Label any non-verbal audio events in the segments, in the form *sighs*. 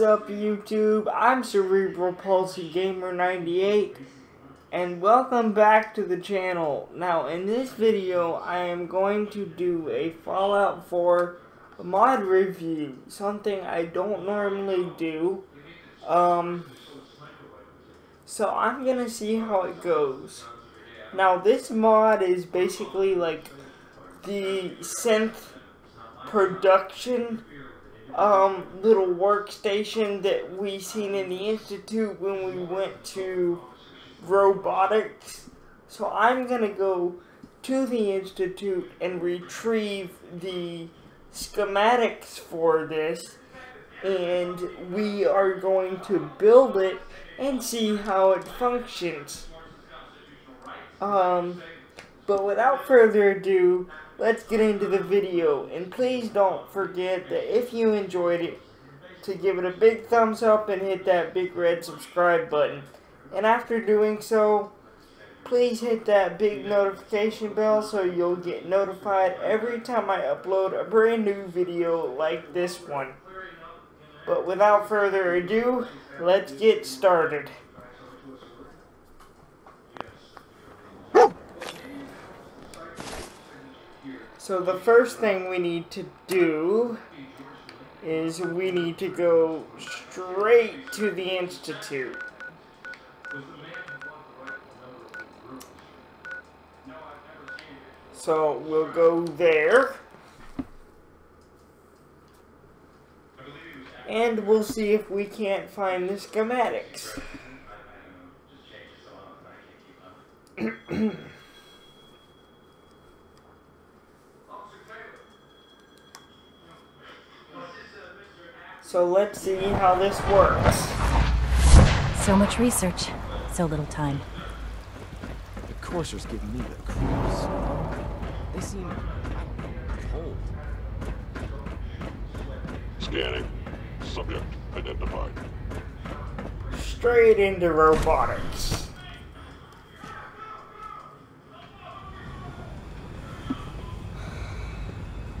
What's up YouTube? I'm Cerebral Palsy Gamer 98 and welcome back to the channel. Now in this video I am going to do a Fallout 4 mod review, something I don't normally do. Um, so I'm gonna see how it goes. Now this mod is basically like the synth production um, little workstation that we seen in the Institute when we went to robotics. So I'm to go to the Institute and retrieve the schematics for this and we are going to build it and see how it functions. Um, but without further ado, let's get into the video. And please don't forget that if you enjoyed it, to give it a big thumbs up and hit that big red subscribe button. And after doing so, please hit that big notification bell so you'll get notified every time I upload a brand new video like this one. But without further ado, let's get started. So the first thing we need to do is we need to go straight to the Institute. So we'll go there. And we'll see if we can't find the schematics. *clears throat* So let's see how this works. So much research, so little time. The coursers give me the creeps. They seem cold. Scanning. Subject identified. Straight into robotics.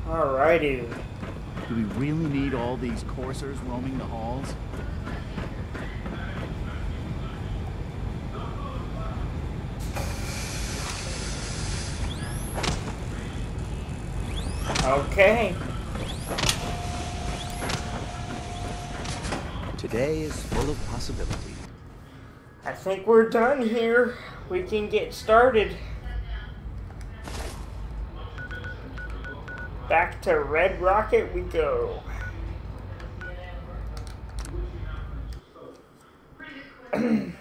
Alrighty. Do we really need all these coursers roaming the halls? Okay. Today is full of possibility. I think we're done here. We can get started. To Red Rocket we go. *clears throat*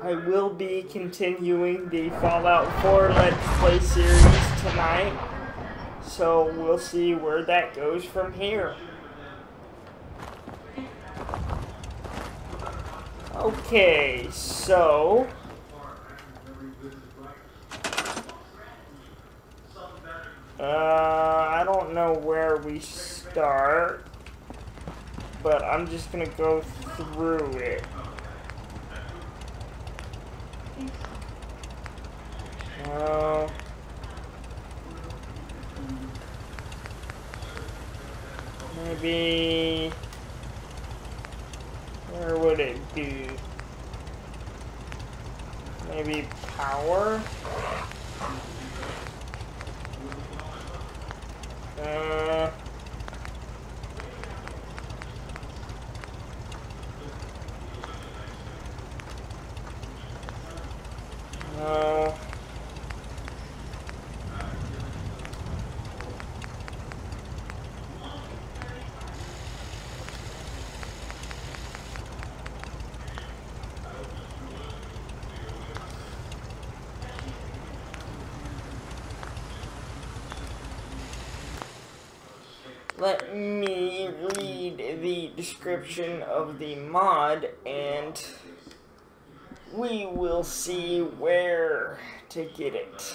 I will be continuing the Fallout 4 Let's Play series tonight, so we'll see where that goes from here. Okay, so... Uh, I don't know where we start, but I'm just gonna go through it. Uh, maybe... Where would it be? Maybe power? Uh... No. Let me read the description of the mod and we will see where to get it.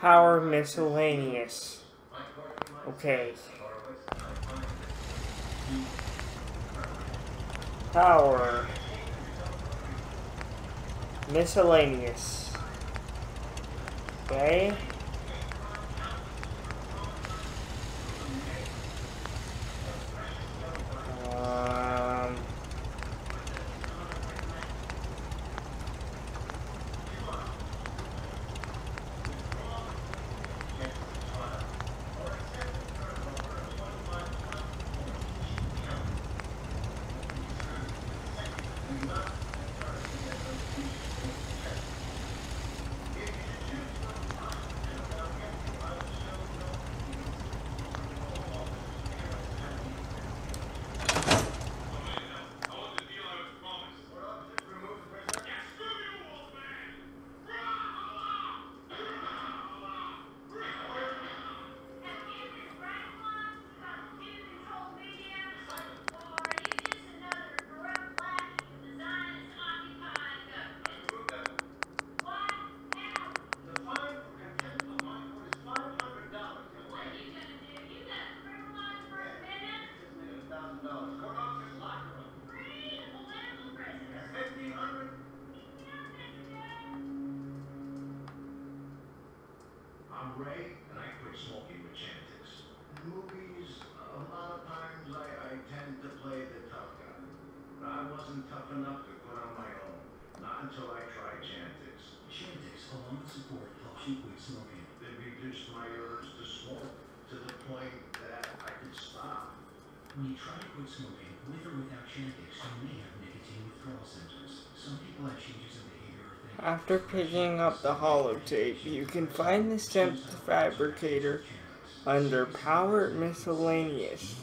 Power miscellaneous. Okay. Power. Miscellaneous. Okay. quit smoking, with or without Chantix, you may have nicotine withdrawal symptoms. Some people have changes behavior. After picking up the holotape, you can find the synth fabricator under Power Miscellaneous.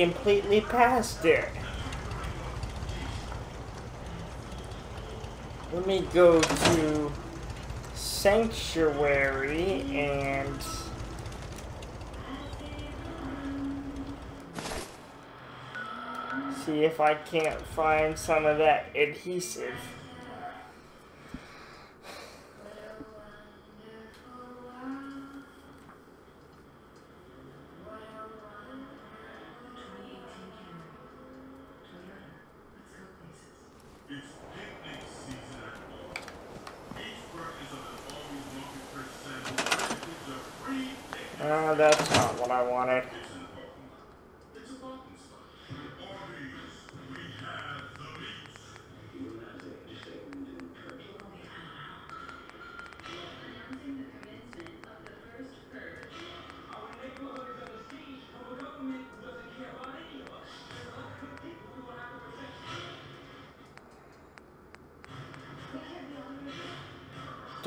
completely past it. Let me go to Sanctuary and... See if I can't find some of that adhesive.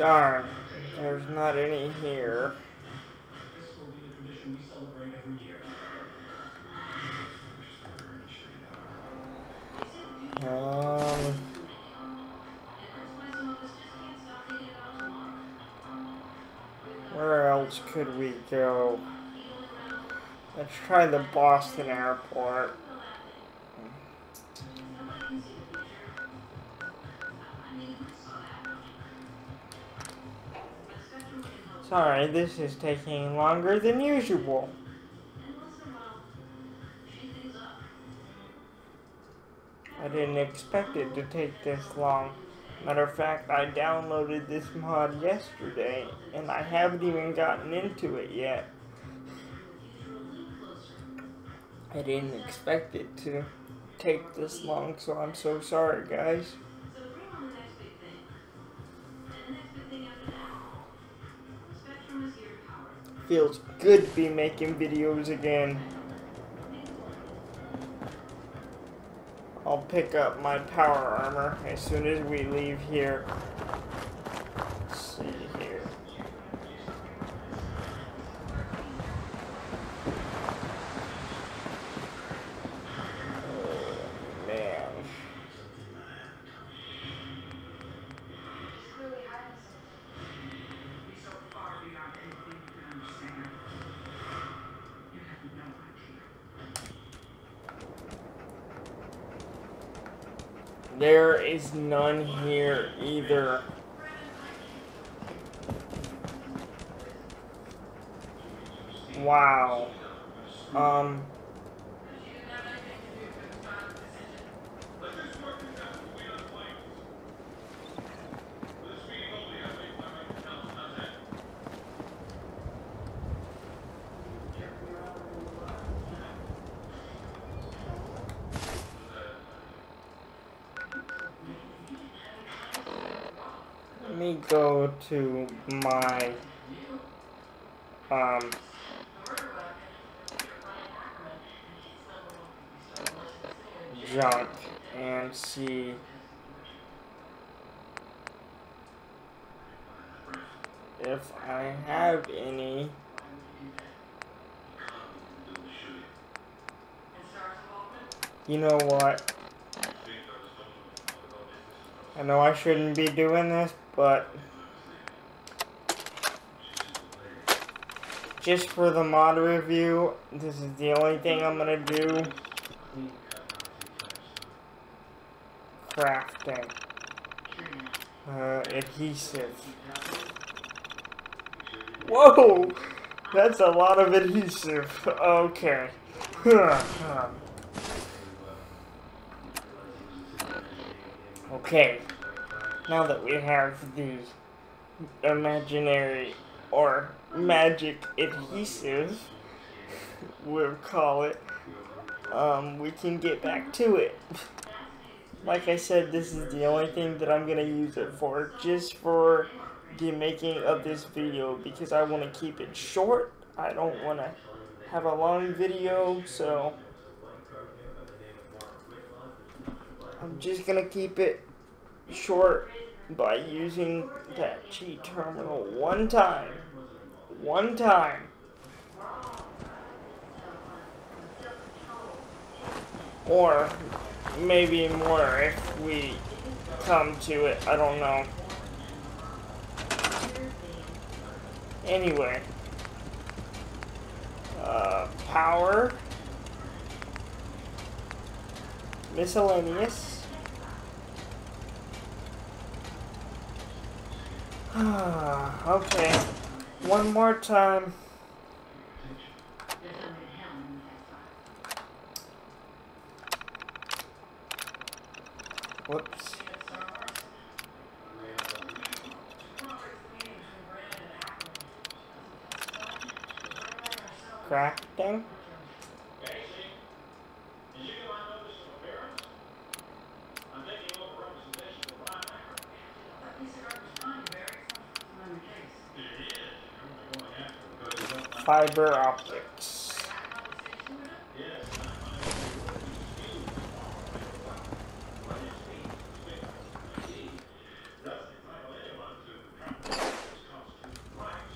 Darn, there's not any here. Um, where else could we go? Let's try the Boston airport. Sorry, this is taking longer than usual. I didn't expect it to take this long. Matter of fact, I downloaded this mod yesterday, and I haven't even gotten into it yet. I didn't expect it to take this long, so I'm so sorry, guys. Feels good to be making videos again. I'll pick up my power armor as soon as we leave here. Let's see here. Oh, man. There is none here either. Wow. Um. Let me go to my um junk and see if I have any You know what? I know I shouldn't be doing this, but just for the mod review, this is the only thing I'm gonna do. Crafting. Uh, adhesive. Whoa! That's a lot of adhesive. Okay. *laughs* Okay, now that we have the imaginary or magic adhesive, we'll call it, um, we can get back to it. Like I said, this is the only thing that I'm going to use it for, just for the making of this video, because I want to keep it short. I don't want to have a long video, so I'm just gonna keep it short by using that cheat terminal one time. One time. Or maybe more if we come to it. I don't know. Anyway. Uh, power. Miscellaneous. *sighs* okay. One more time. fiber optics.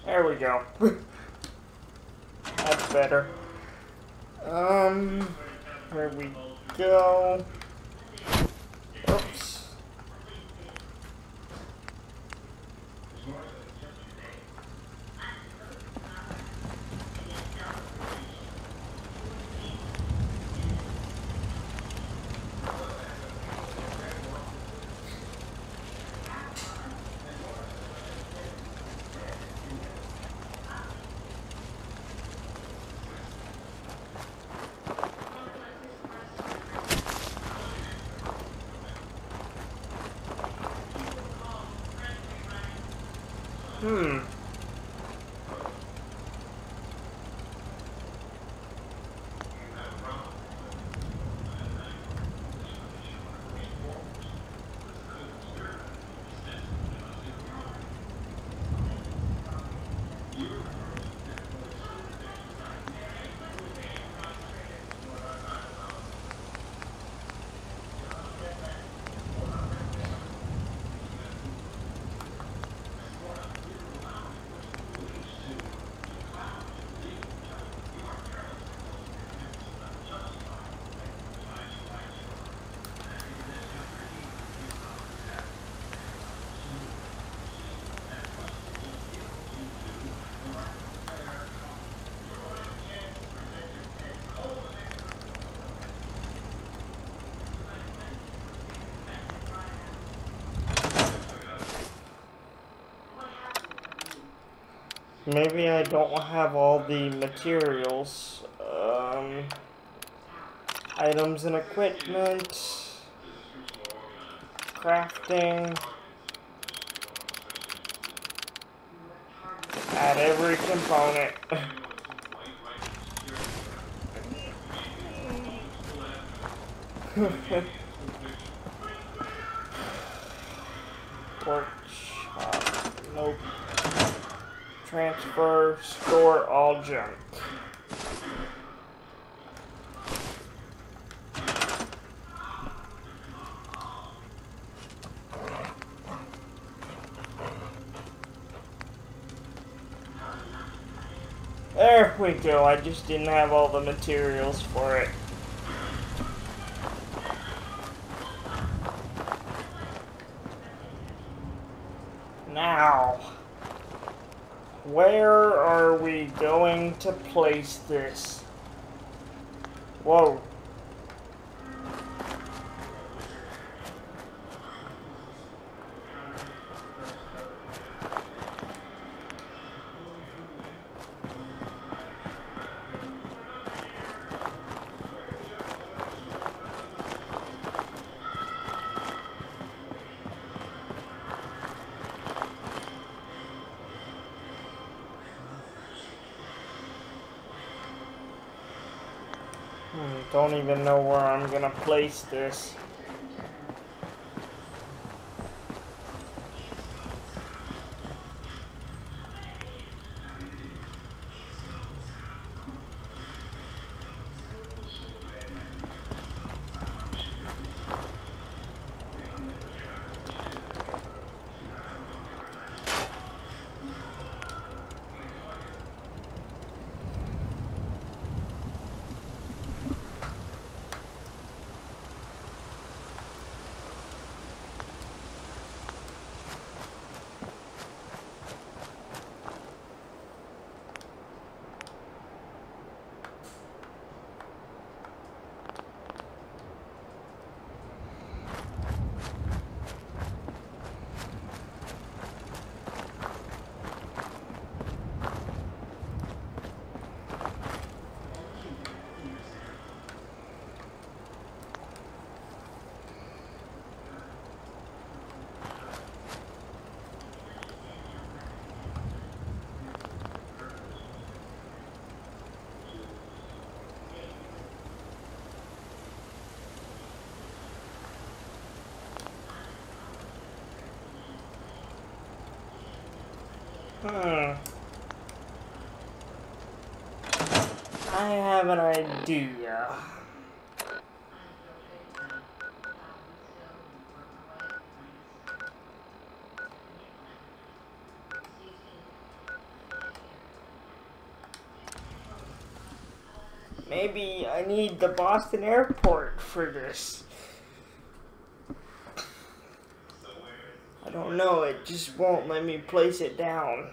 There we go. *laughs* That's better. Maybe I don't have all the materials. Um, items and equipment. Crafting. Add every component. *laughs* Workshop. Nope. Transfer, store all junk. There we go, I just didn't have all the materials for it. Now, where are we going to place this? Whoa. Hmm, Don't even know where I'm gonna place this. I have an idea. Maybe I need the Boston airport for this. Don't know, it just won't let me place it down.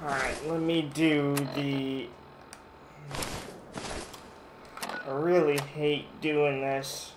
Alright, let me do the... I really hate doing this.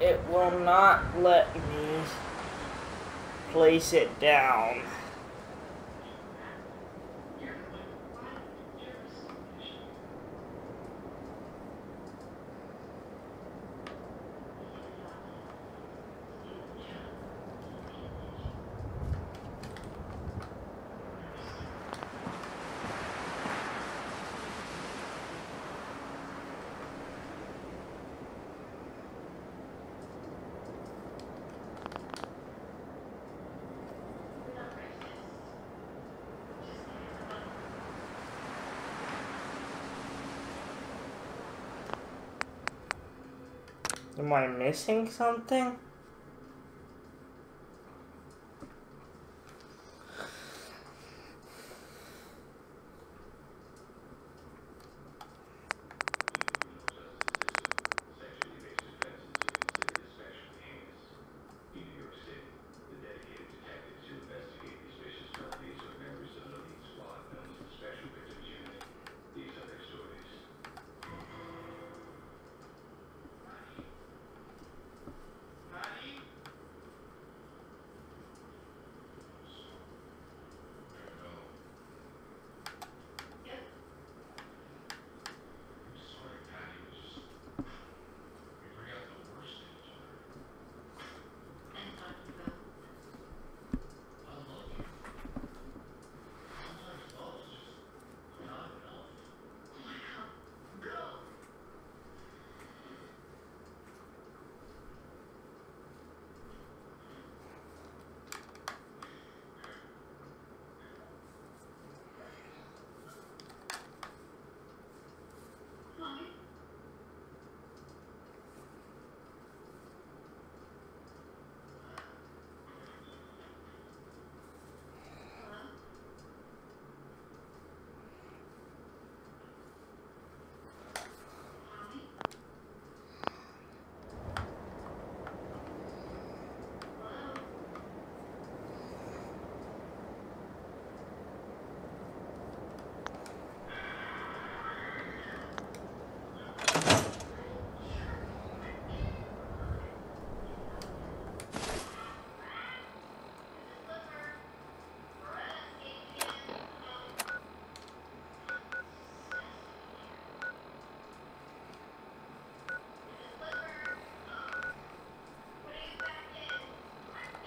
It will not let me place it down. Am I missing something?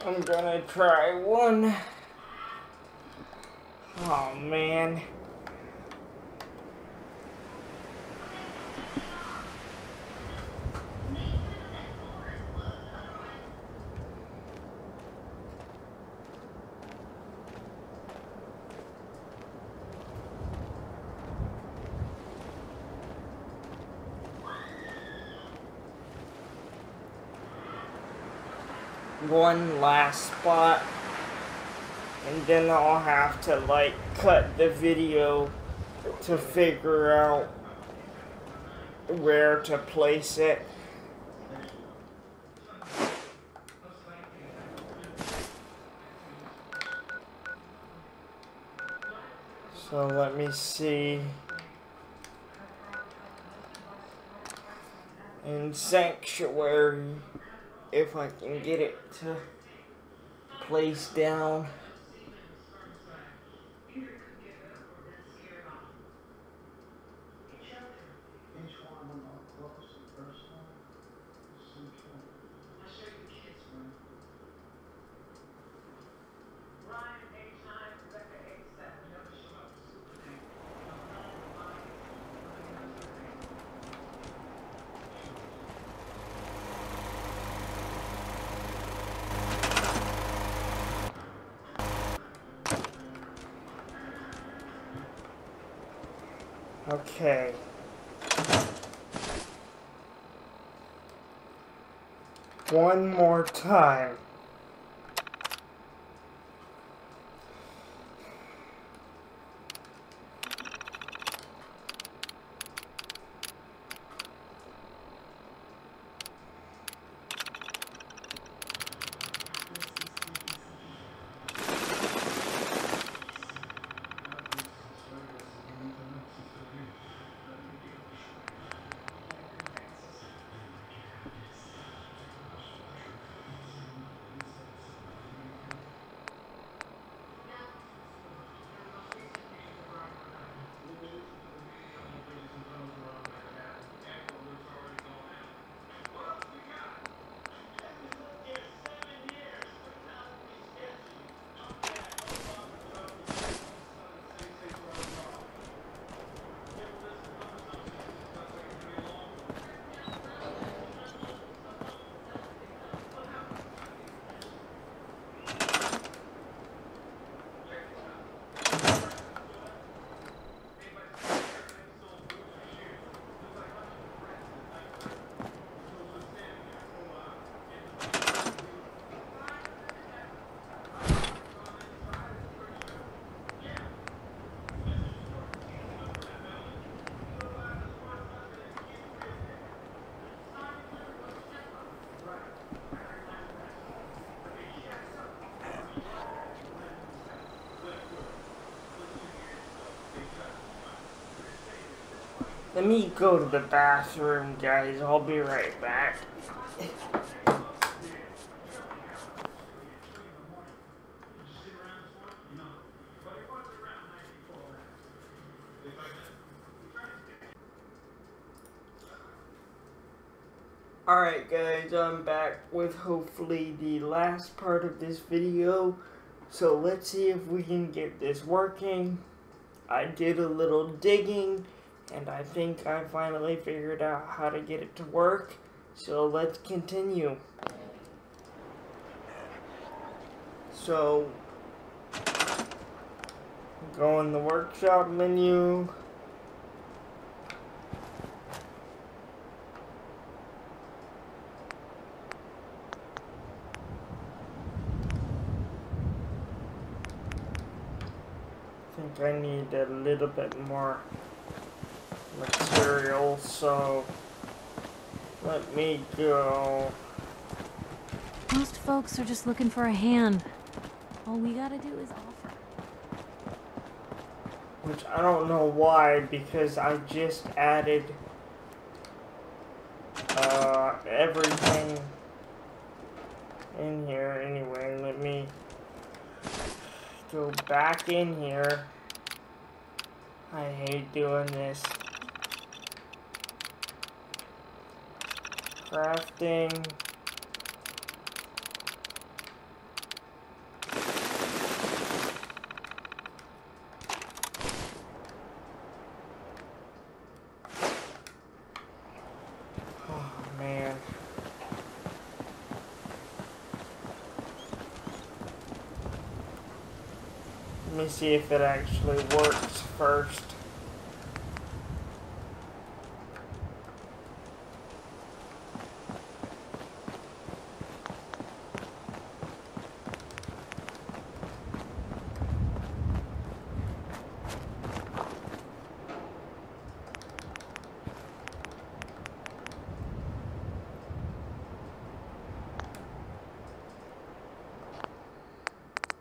I'm gonna try one. Oh man. One last spot and then I'll have to like cut the video to figure out where to place it. So let me see. In Sanctuary, if I can get it to place down. Okay. One more time. Let me go to the bathroom, guys. I'll be right back. Alright guys, I'm back with hopefully the last part of this video. So let's see if we can get this working. I did a little digging and I think I finally figured out how to get it to work. So let's continue. So, go in the workshop menu. I think I need a little bit more material, so let me go. Most folks are just looking for a hand. All we gotta do is offer. Which I don't know why, because I just added uh, everything in here. Anyway, let me go back in here. I hate doing this. Crafting. Oh. Let me see if it actually works first.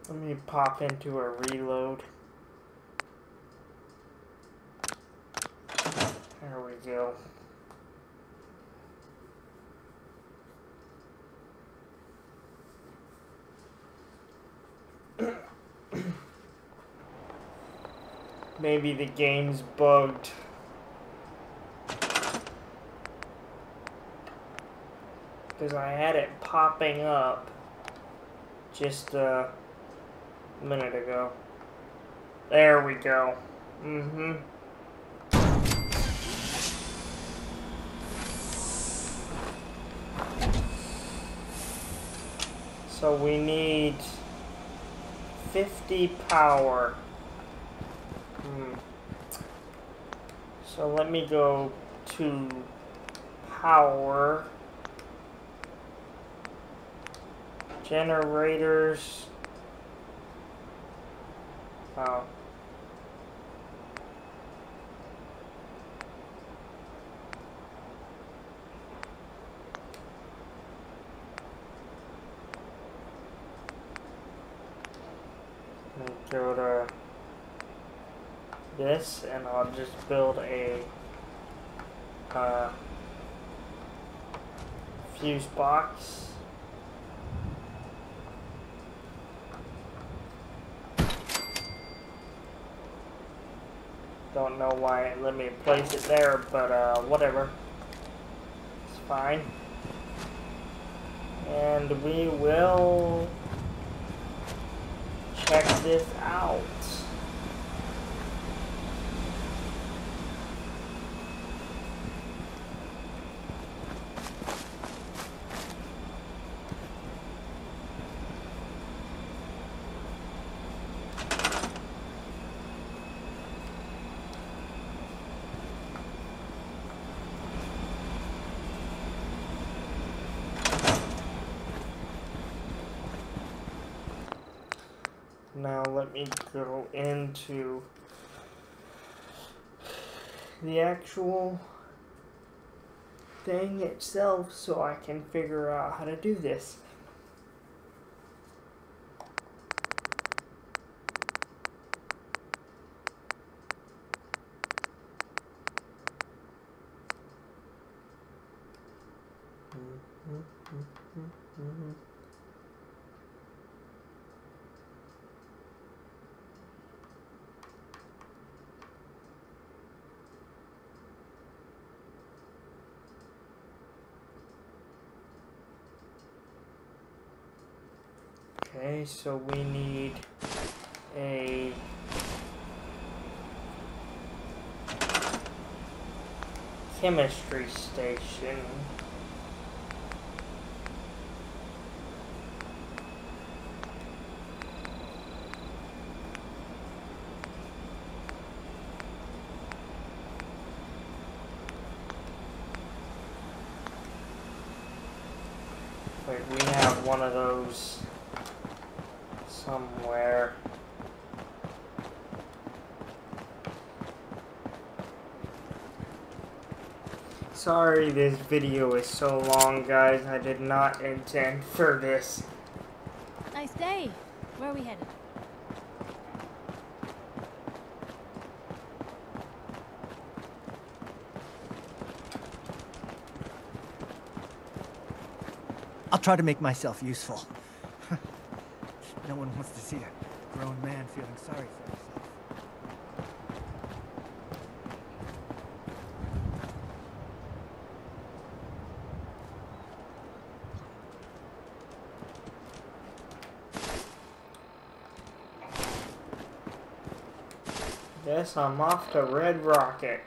Let me pop into a reload. There we go. *coughs* Maybe the game's bugged. Because I had it popping up just uh, a minute ago. There we go. Mm-hmm. So we need 50 power. Hmm. So let me go to power. Generators. Me go to this and I'll just build a uh, fuse box. Don't know why it let me place it there, but uh, whatever. It's fine. And we will check this out. Now let me go into the actual thing itself so I can figure out how to do this. Okay, so we need a chemistry station. Wait, we have one of those Sorry this video is so long, guys. I did not intend for this. Nice day. Where are we headed? I'll try to make myself useful. *laughs* no one wants to see a grown man feeling sorry for himself. I'm off to Red Rocket.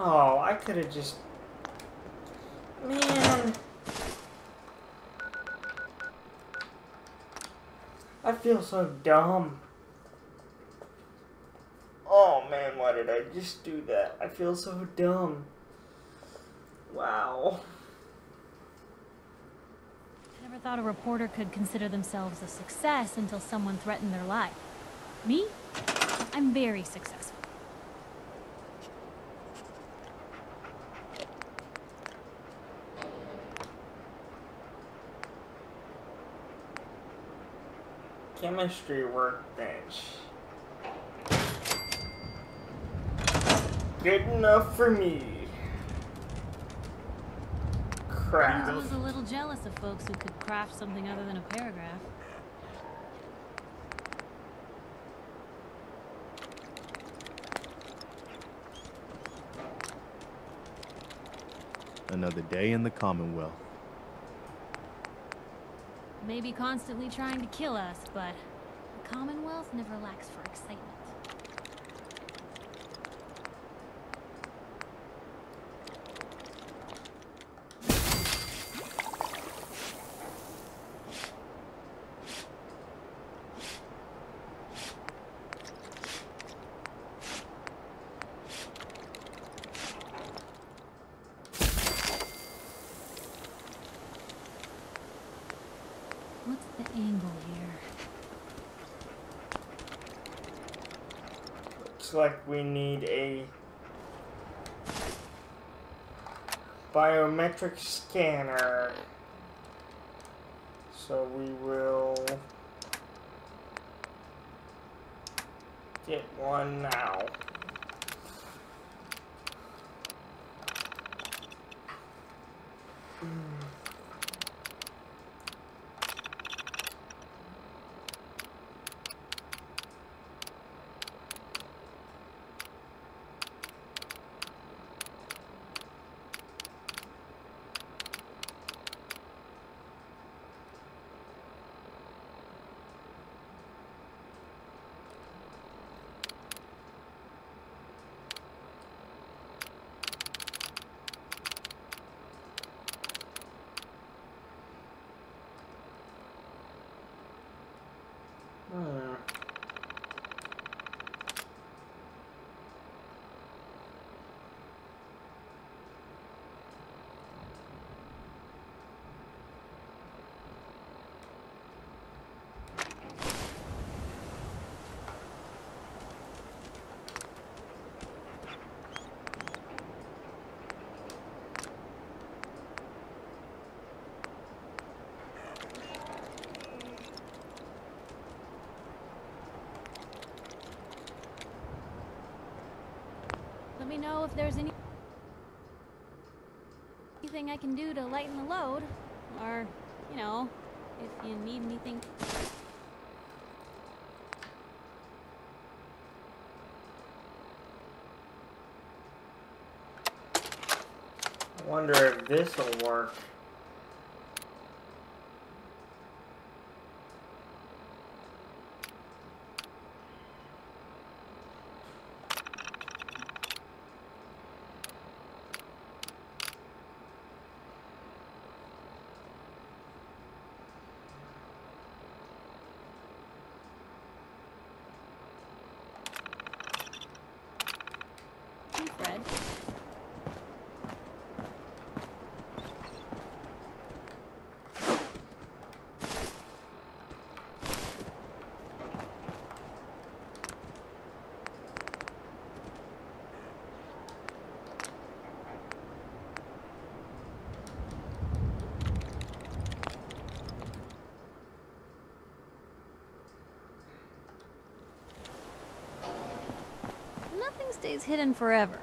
Oh, I could have just... Man. I feel so dumb. Oh man, why did I just do that? I feel so dumb. Wow. I never thought a reporter could consider themselves a success until someone threatened their life. Me? I'm very successful. Chemistry workbench. Good enough for me. Craft. I was a little jealous of folks who could craft something other than a paragraph. Another day in the Commonwealth. Maybe constantly trying to kill us, but the Commonwealth never lacks for excitement. What's the angle here? Looks like we need a biometric scanner. So we will know if there's any anything I can do to lighten the load, or you know, if you need anything. I wonder if this will work. Stays hidden forever.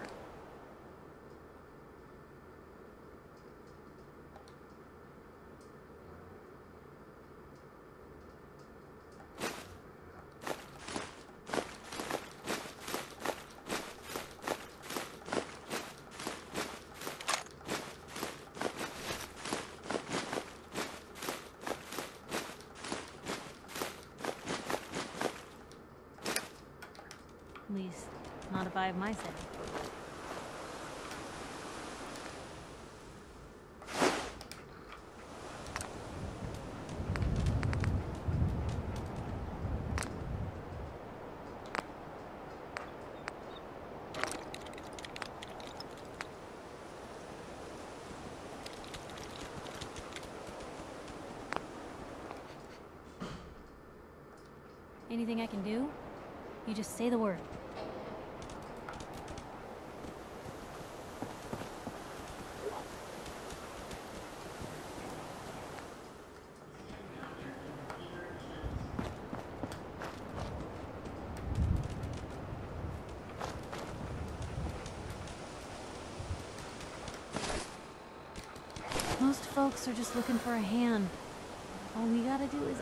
At least, Anything I can do? You just say the word. Most folks are just looking for a hand. All we gotta do is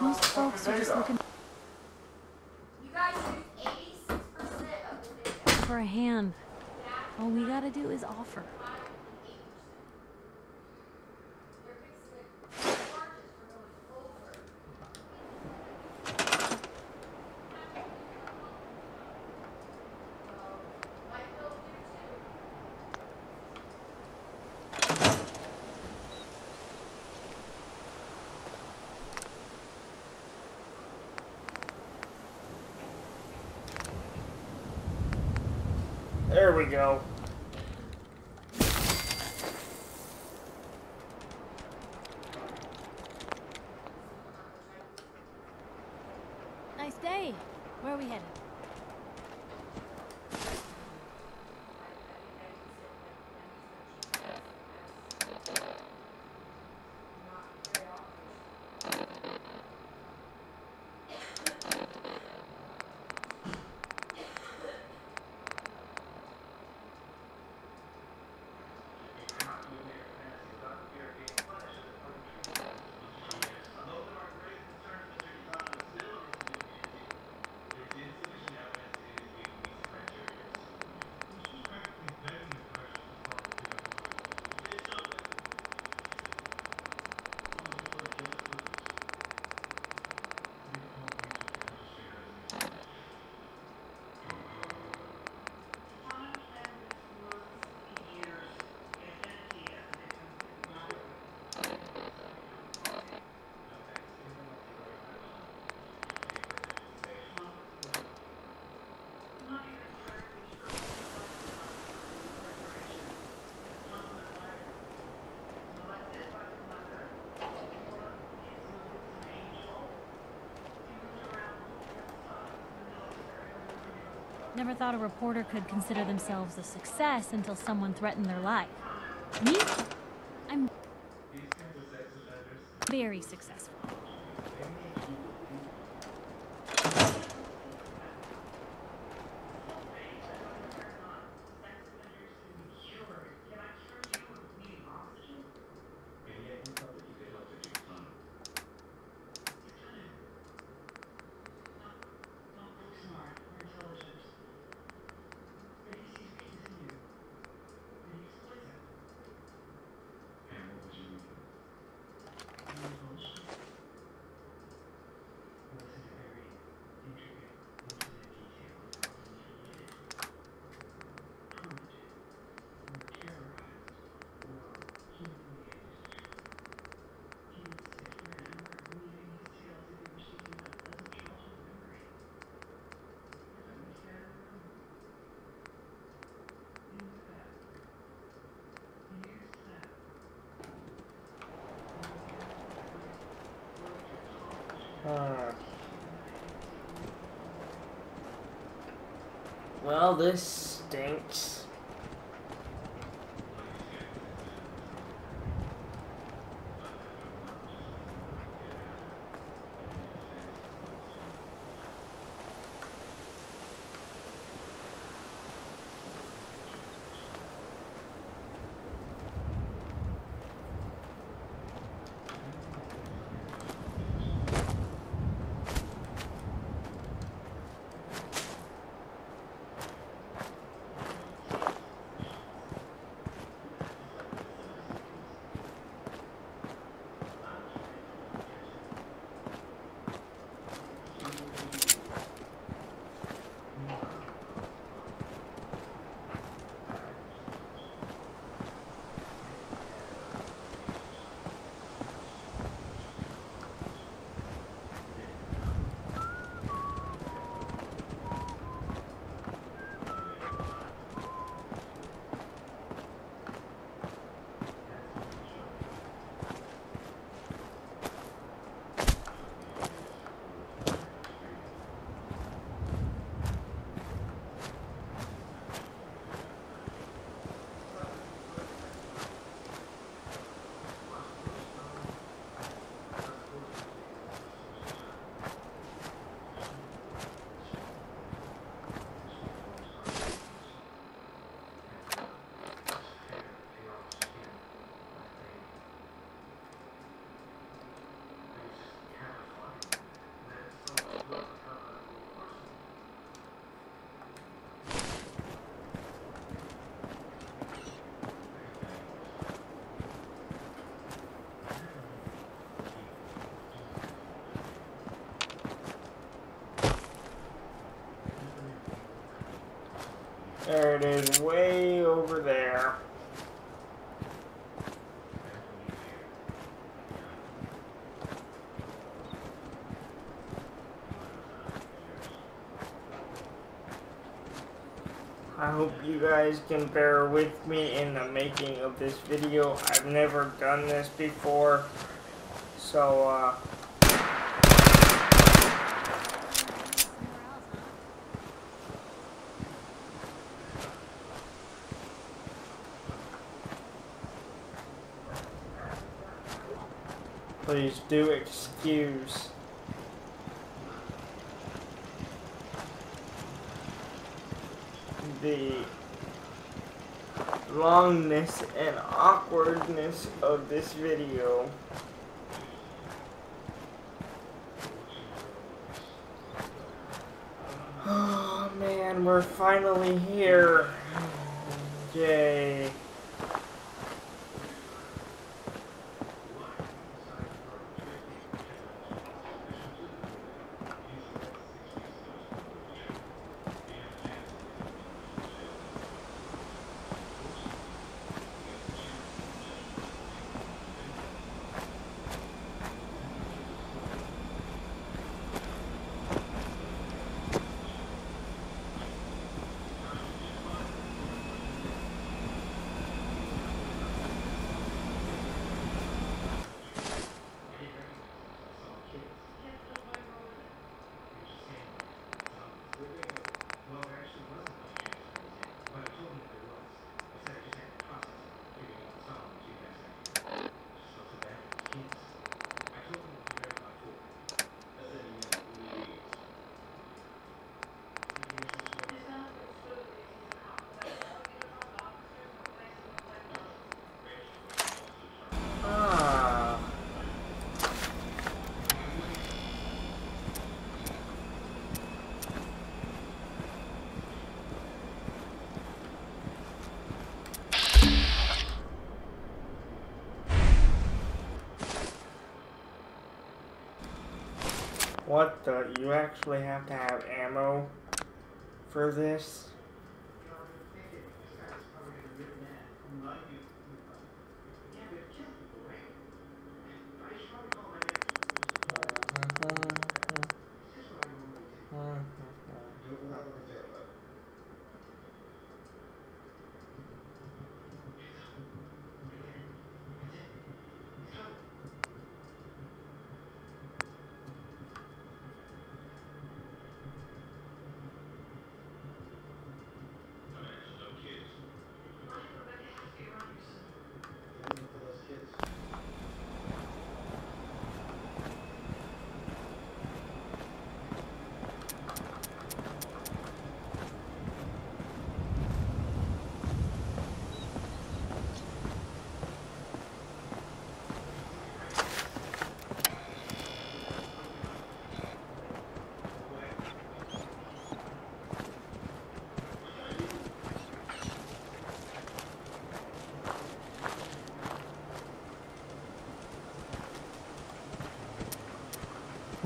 Most folks are just looking You guys use 86% of the video. for a hand. All we gotta do is offer. They're fixing to charge us for going over. Might bill do too. there we go. Where are we headed? Never thought a reporter could consider themselves a success until someone threatened their life. Me? I'm very successful. Well, this stinks. Is, way over there. I hope you guys can bear with me in the making of this video. I've never done this before. So, uh, Please do excuse the longness and awkwardness of this video. Oh man, we're finally here. What the? You actually have to have ammo for this?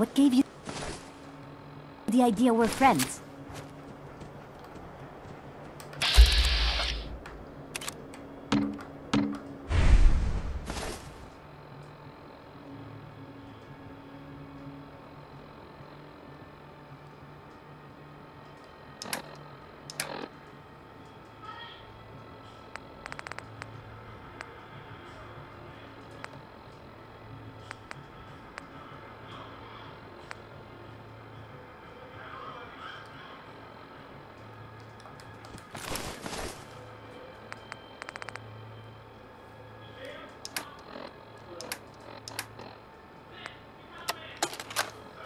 What gave you the idea we're friends?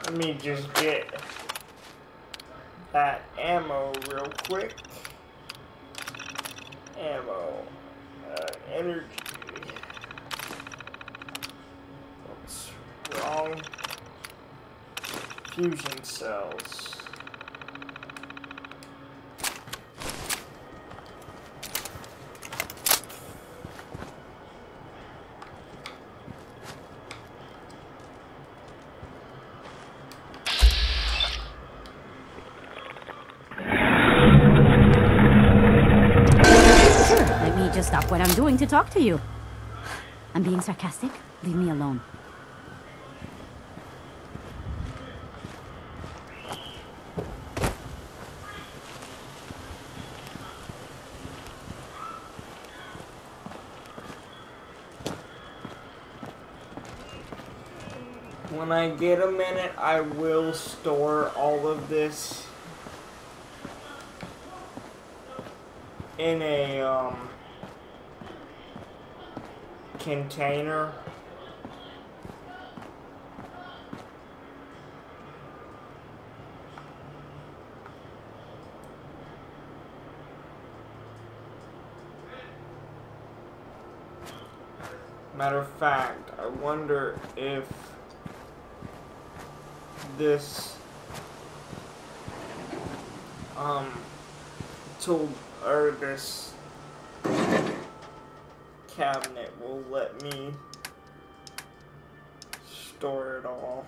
Let me just get that ammo real quick. Ammo. Uh, energy. What's wrong? Fusion cells. Sure, let me just to talk to you. I'm being sarcastic. Leave me alone. When I get a minute, I will store all of this in a um, container. Matter of fact, I wonder if this um tool or this cabinet will let me store it all.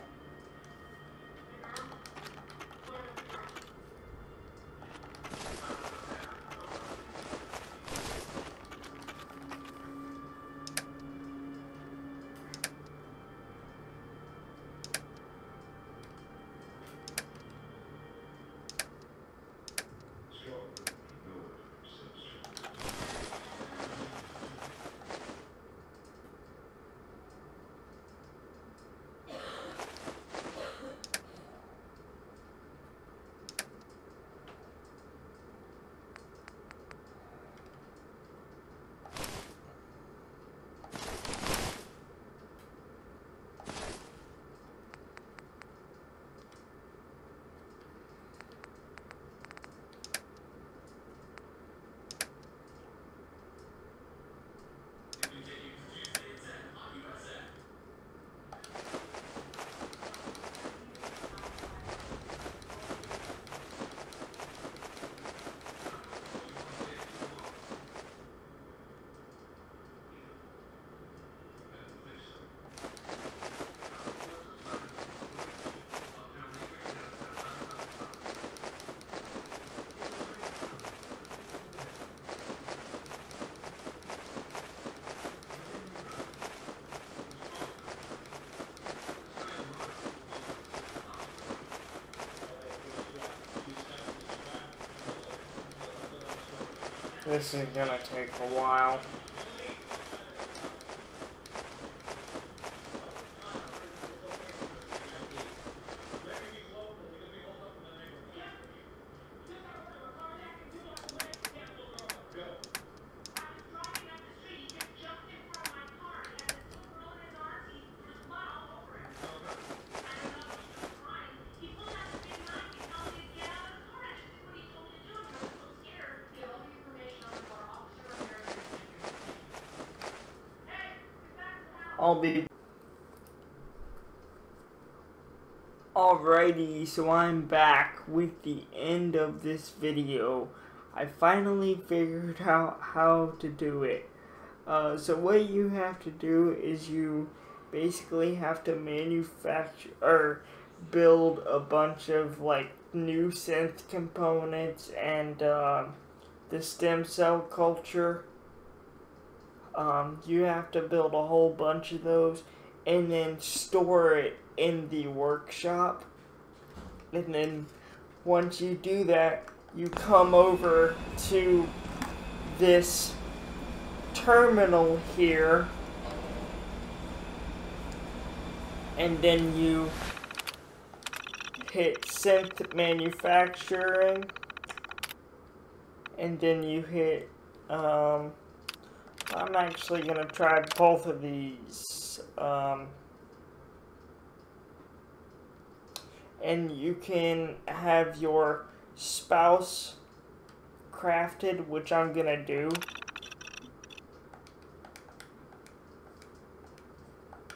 This is gonna take a while. I'll be Alrighty, so I'm back with the end of this video. I finally figured out how to do it. Uh, so what you have to do is you basically have to manufacture or build a bunch of like new synth components and uh, the stem cell culture um, you have to build a whole bunch of those and then store it in the workshop. And then once you do that, you come over to this terminal here and then you hit synth manufacturing and then you hit um, I'm actually going to try both of these. Um, and you can have your spouse crafted, which I'm going to do.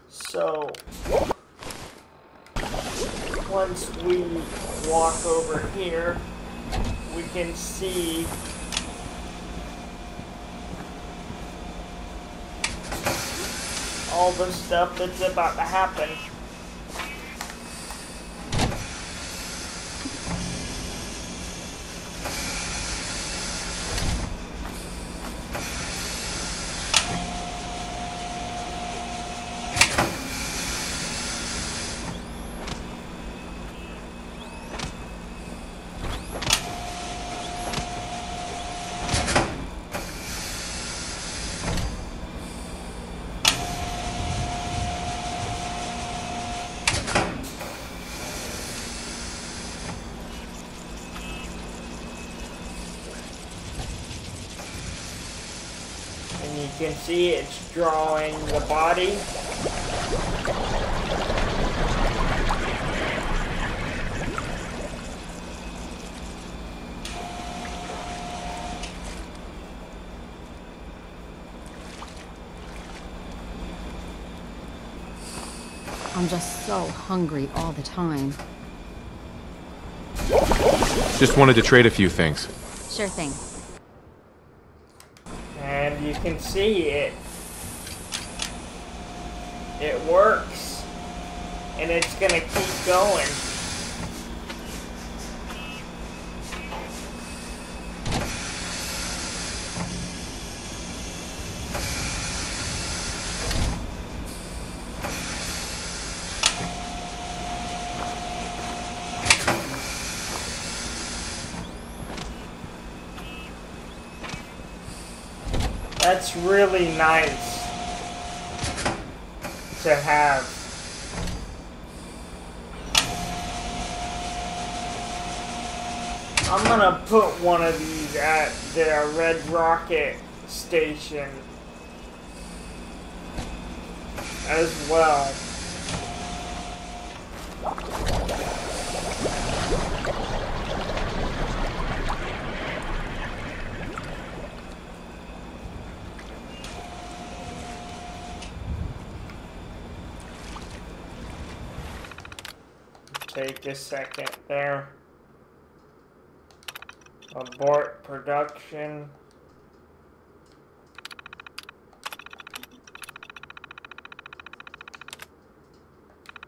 So, once we walk over here, we can see all the stuff that's about to happen. you can see it's drawing the body. I'm just so hungry all the time. Just wanted to trade a few things. Sure thing. And you can see it. It works. And it's gonna keep going. That's really nice to have. I'm gonna put one of these at the Red Rocket station as well. Take a second there. Abort production.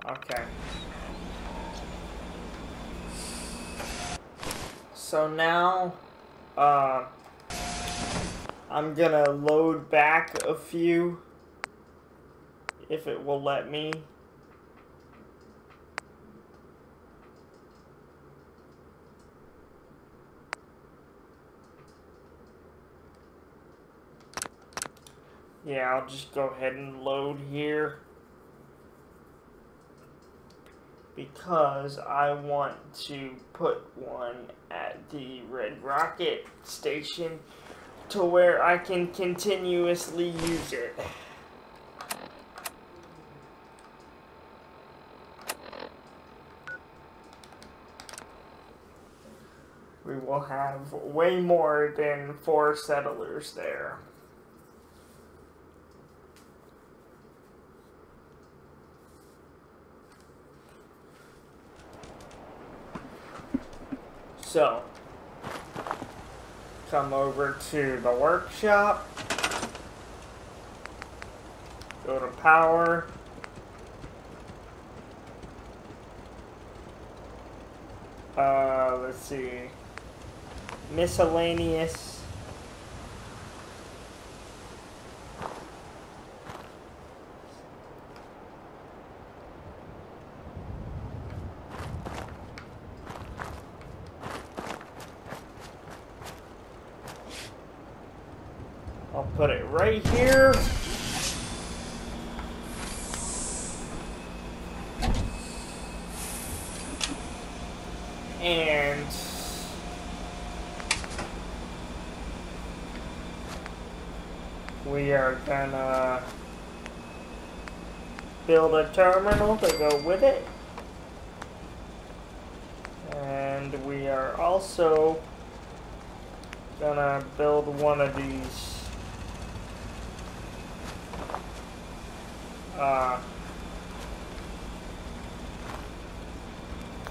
Okay. So now, uh, I'm gonna load back a few, if it will let me. Yeah, I'll just go ahead and load here. Because I want to put one at the Red Rocket station to where I can continuously use it. We will have way more than four settlers there. So, come over to the workshop, go to power, uh, let's see, miscellaneous, I'll put it right here. And we are gonna build a terminal to go with it. And we are also gonna build one of these uh,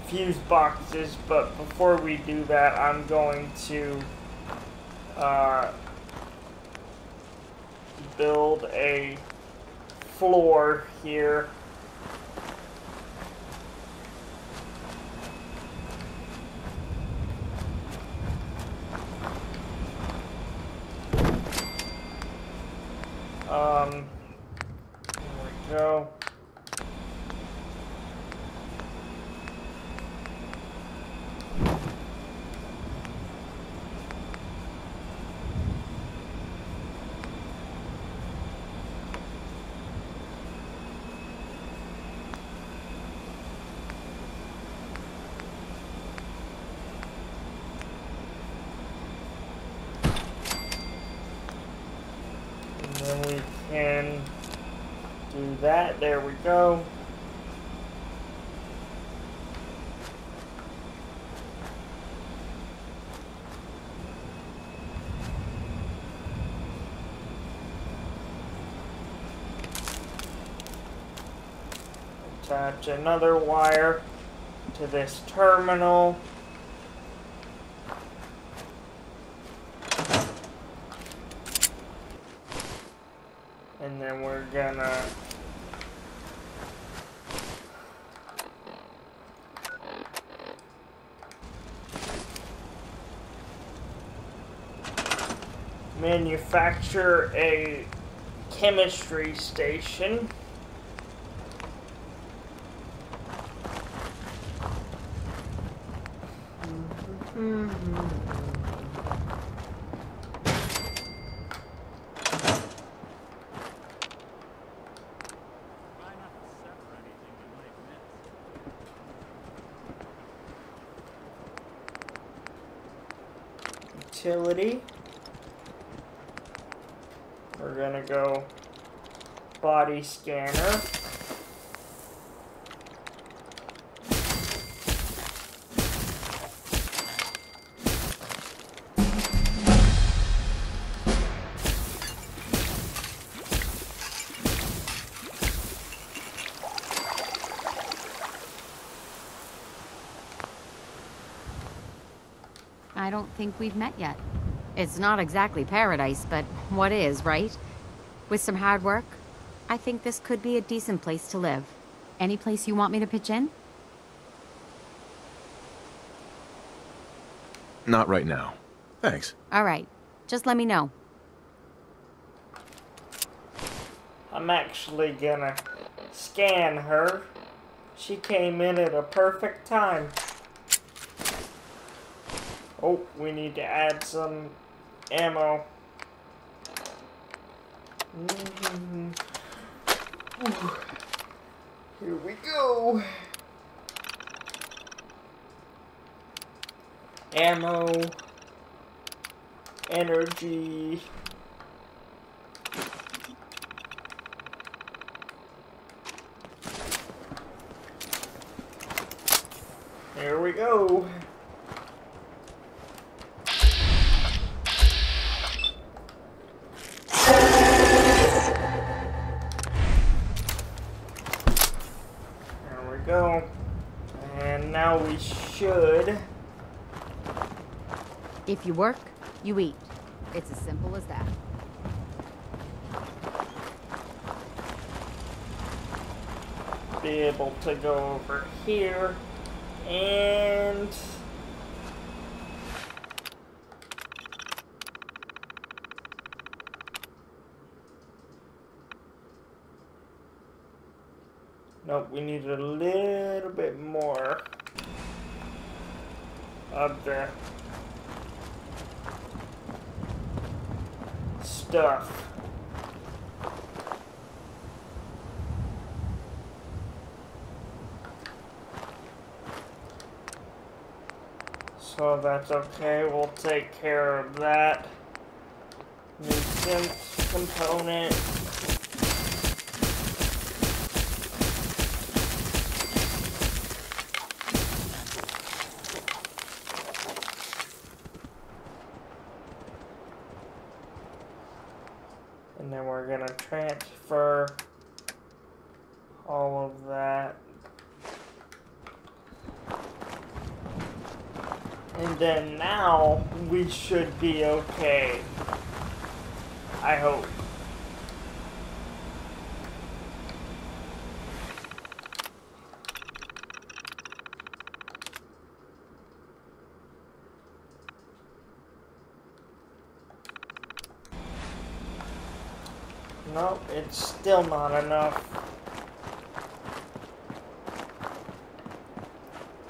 fuse boxes, but before we do that, I'm going to uh, build a floor here. Um, there we go. And then we can do that. There we go. attach another wire to this terminal. And then we're gonna manufacture a chemistry station. Utility. We're gonna go body scanner. I don't think we've met yet. It's not exactly paradise, but what is, right? With some hard work, I think this could be a decent place to live. Any place you want me to pitch in? Not right now. Thanks. All right. Just let me know. I'm actually gonna scan her. She came in at a perfect time. Oh, we need to add some ammo. Mhm. Here we go. Ammo. Energy. Here we go. There we go. And now we should. If you work, you eat. It's as simple as that. be able to go over here and Nope, we need a little bit more of the stuff. So that's okay, we'll take care of that. New synth component. And then we're gonna transfer all of that And then now we should be okay. I hope. Nope, it's still not enough.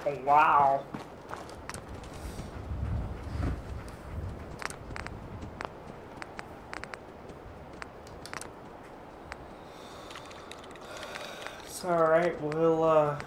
Oh, wow. Alright, we'll, uh...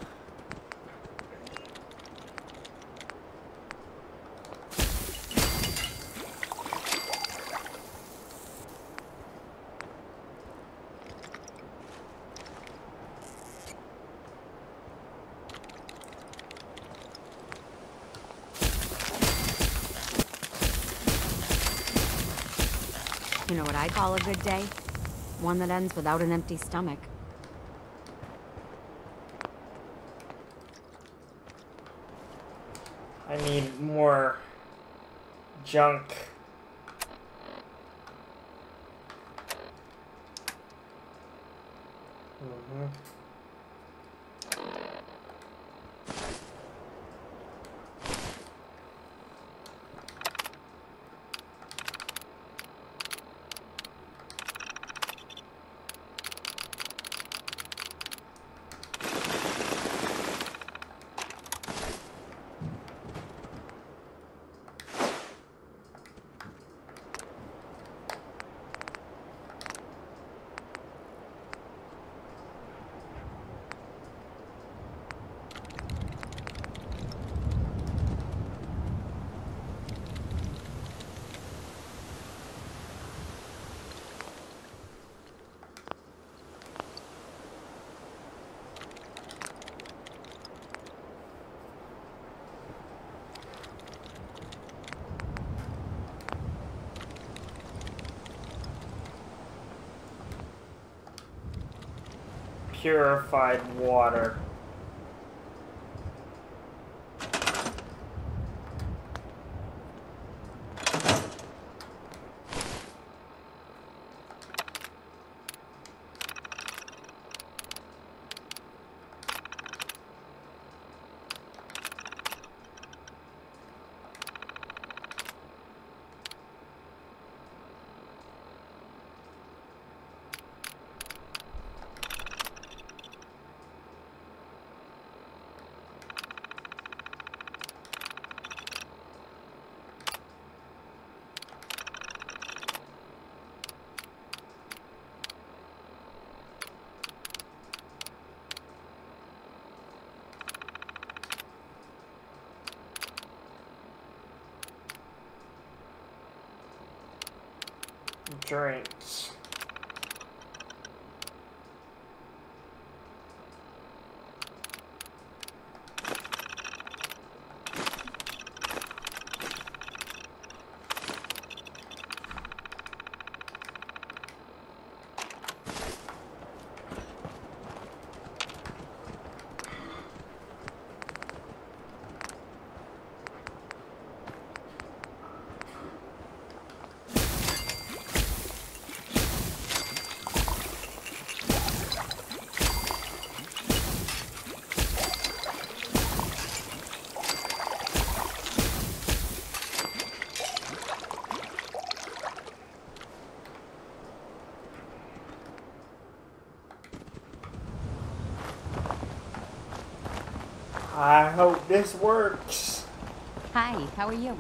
You know what I call a good day? One that ends without an empty stomach. I need more junk. Mm-hmm. Purified water. Drinks. I hope this works. Hi, how are you?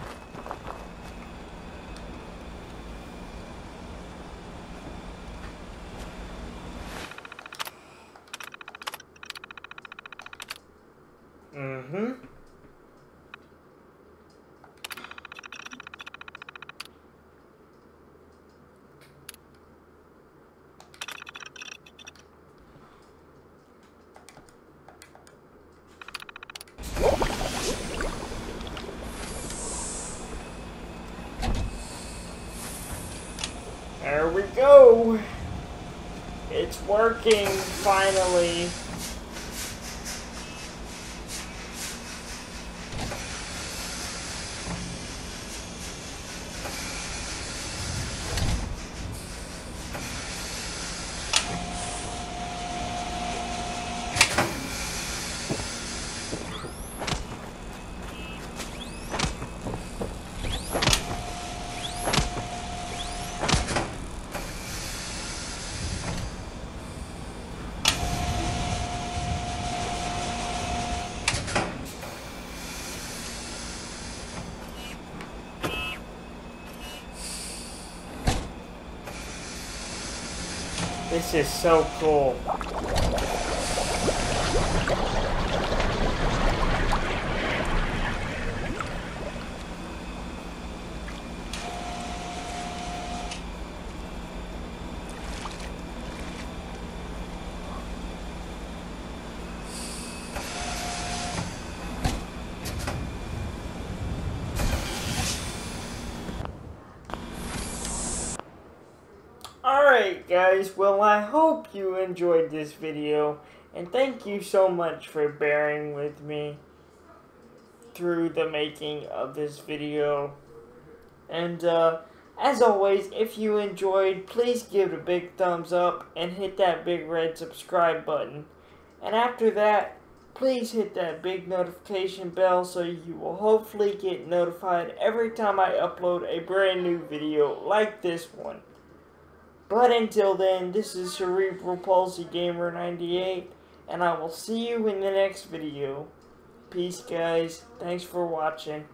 Mm-hmm. There we go. It's working finally. This is so cool. Guys, well I hope you enjoyed this video, and thank you so much for bearing with me. through the making of this video. And uh, as always, if you enjoyed, please give it a big thumbs up and hit that big red subscribe button. And after that, please hit that big notification bell so you will hopefully get notified every time I upload a brand new video like this one. But until then, this is Cerebral Palsy Gamer 98, and I will see you in the next video. Peace, guys. Thanks for watching.